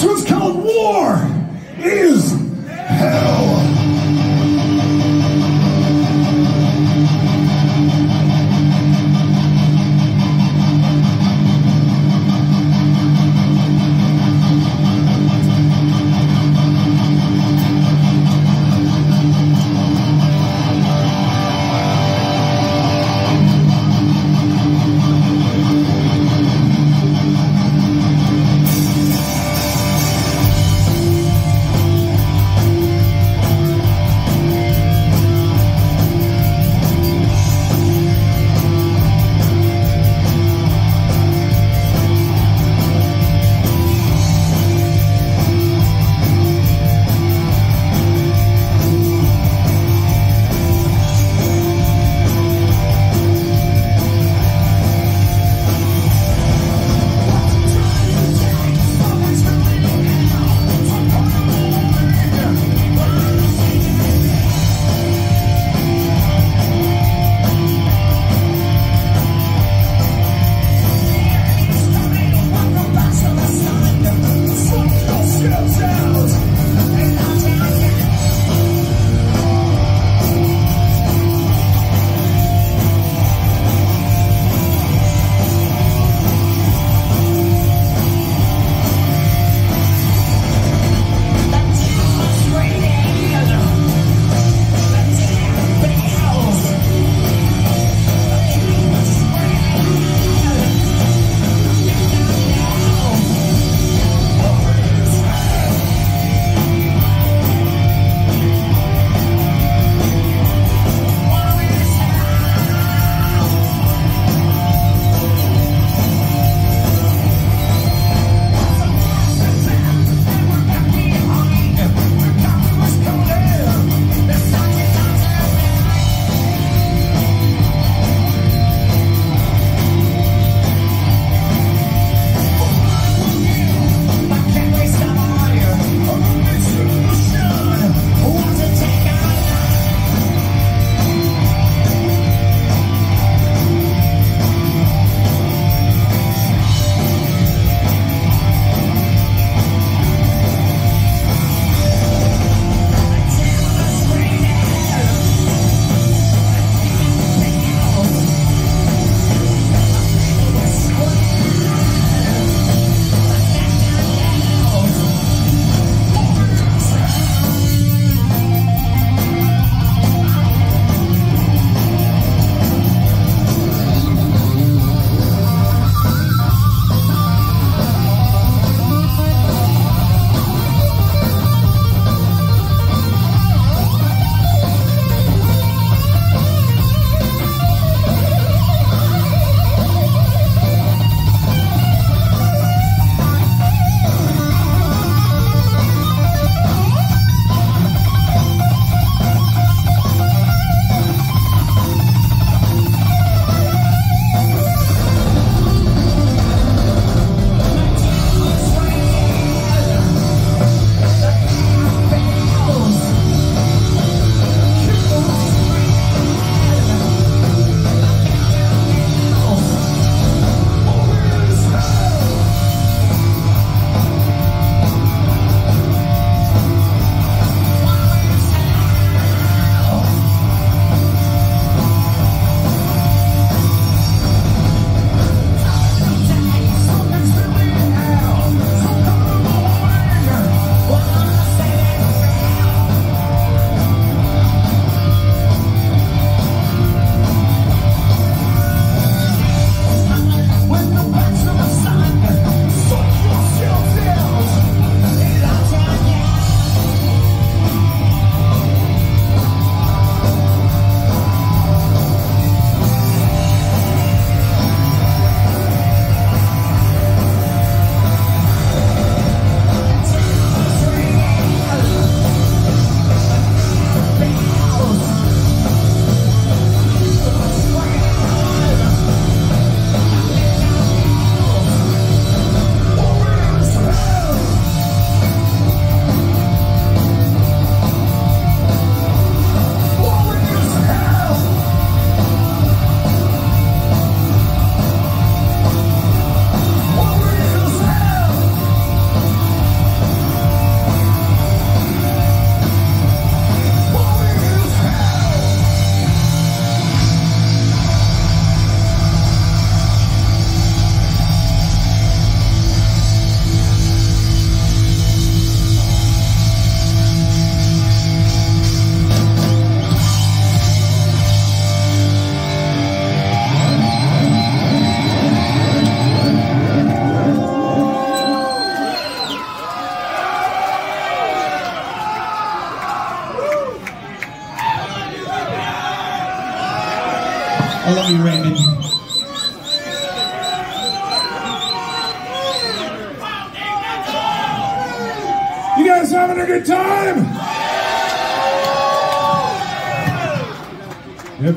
This one's called War is Hell.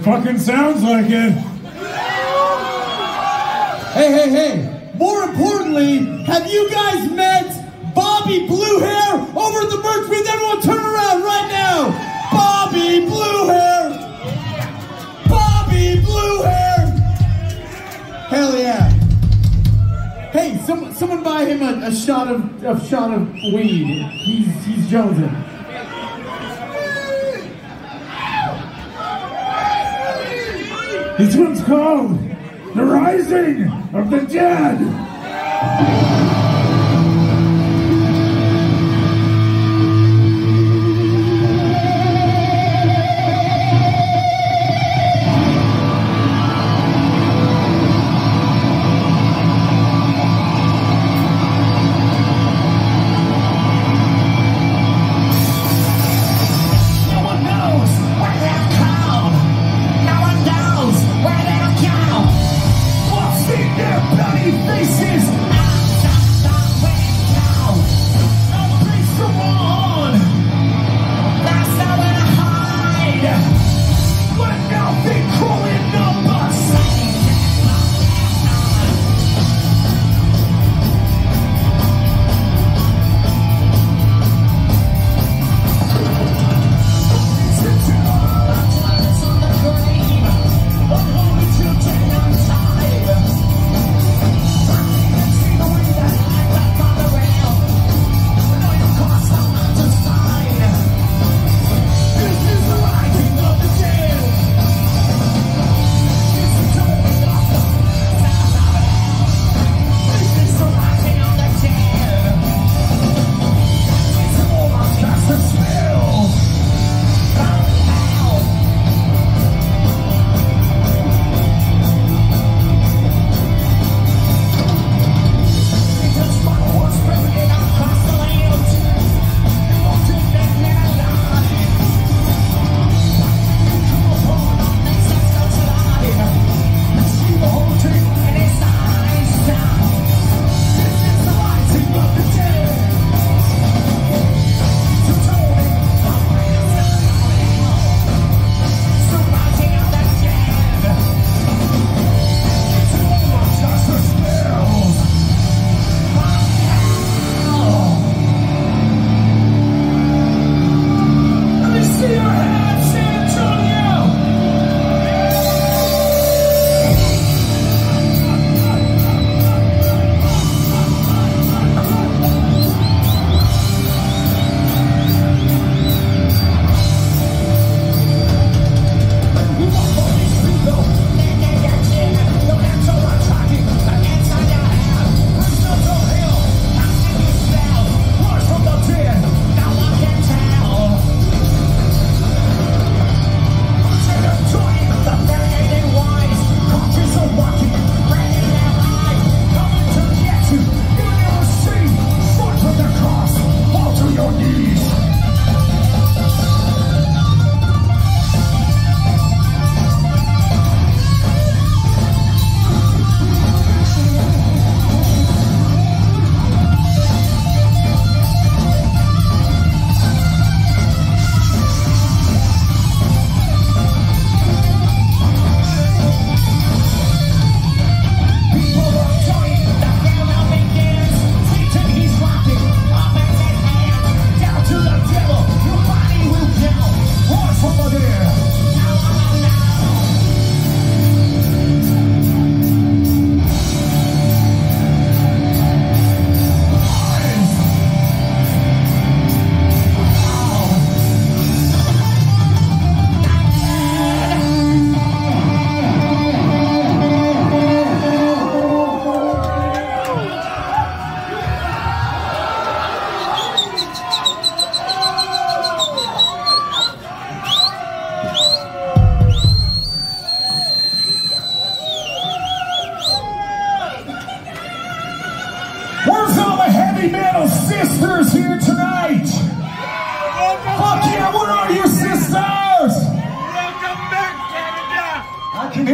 Fucking sounds like it. Hey, hey, hey. More importantly, have you guys met Bobby Blue Hair over at the merch booth? Everyone turn around right now. Bobby Blue Hair. Bobby Blue Hair. Hell yeah. Hey, some, someone buy him a, a shot of a shot of weed. He's he's jonesing. This one's called The Rising of the Dead.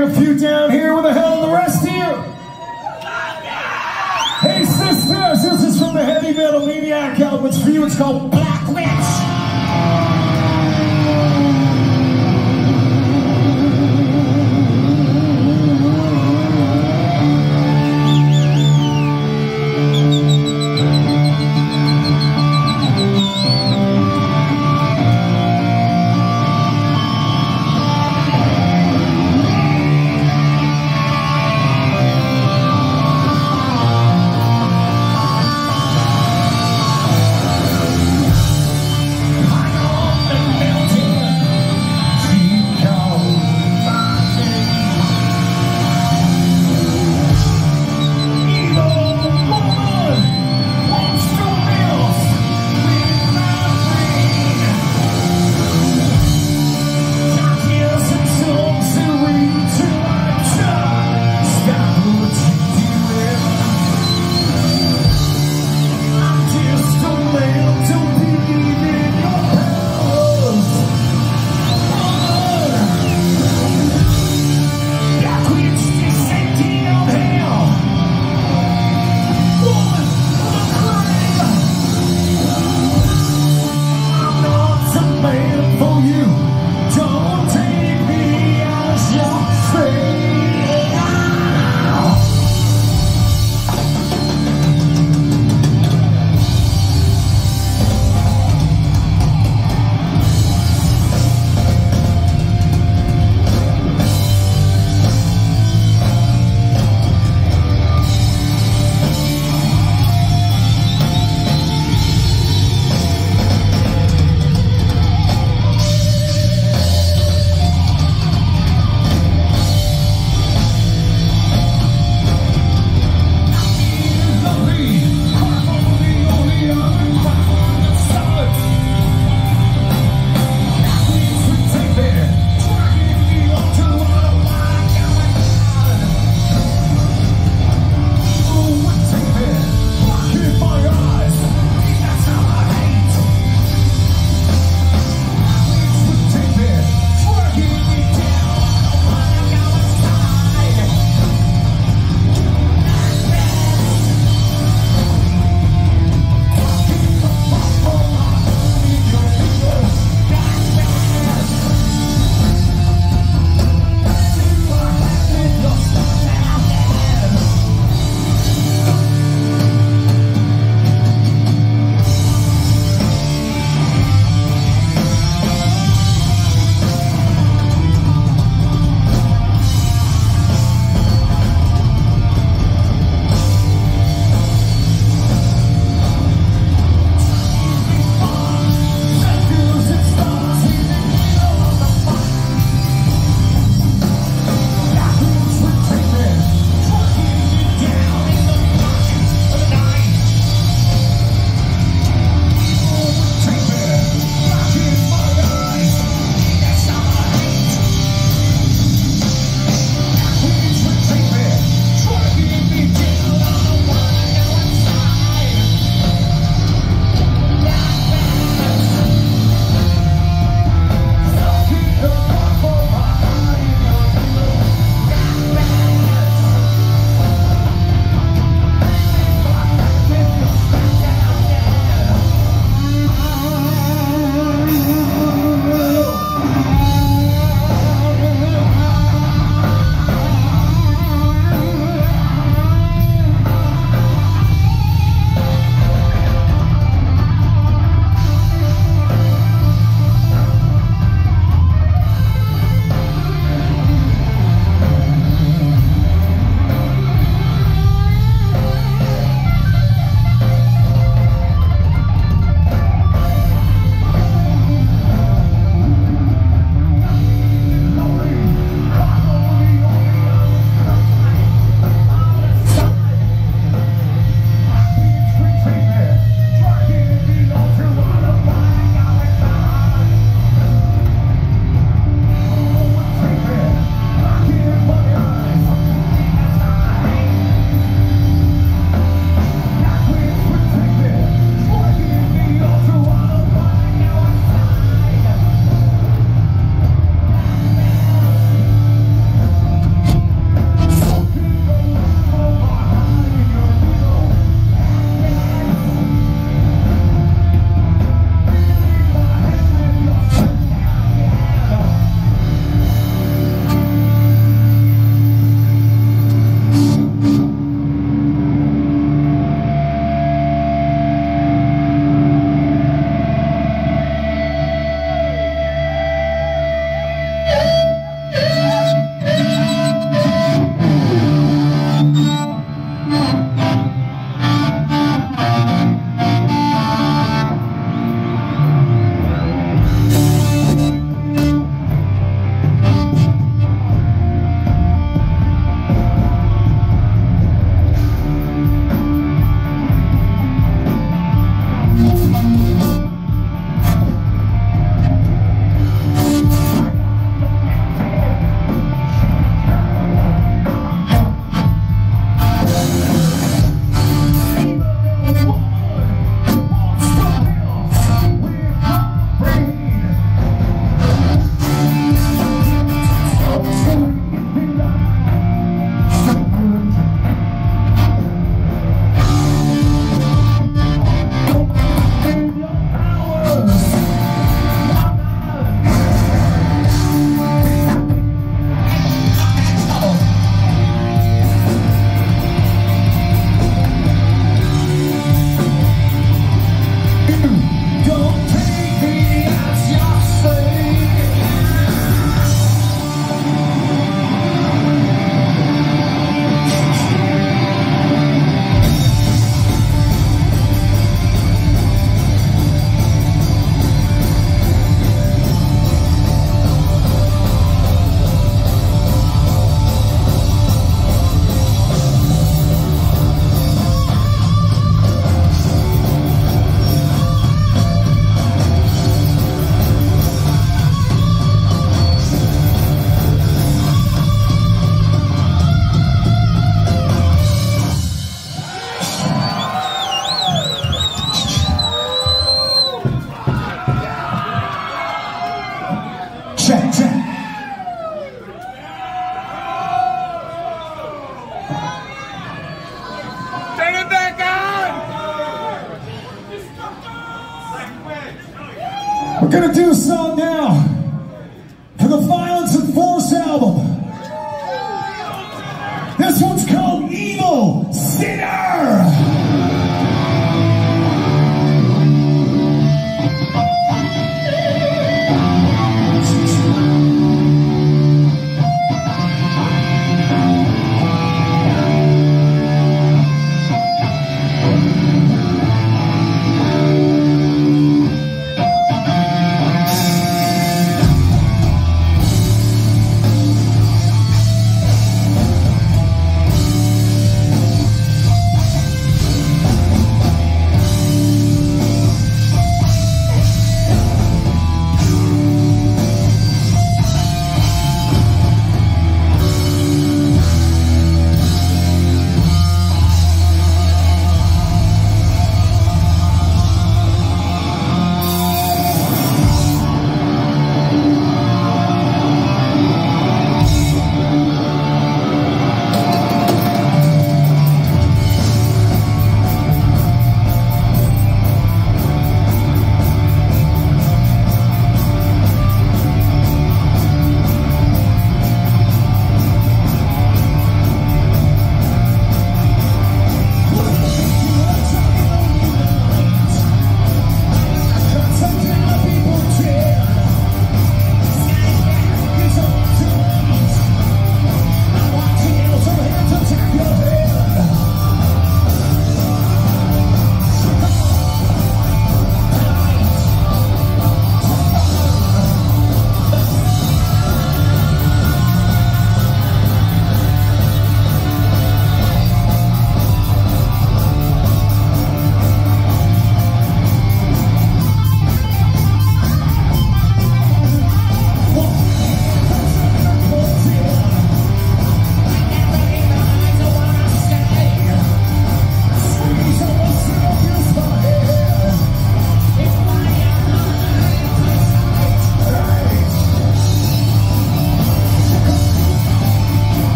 Hear a few down here. Where the hell the rest here? Hey sisters, this is from the Heavy Metal Maniac album. It's for you. It's called Black Witch.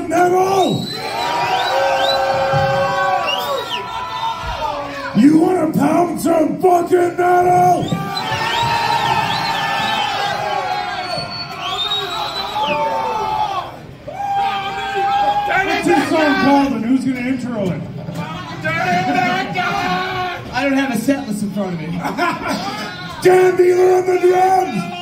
metal? You want to pound some fucking metal? What's this song called and who's going to intro it? I don't have a set list in front of me. Dan Beehler on the drums!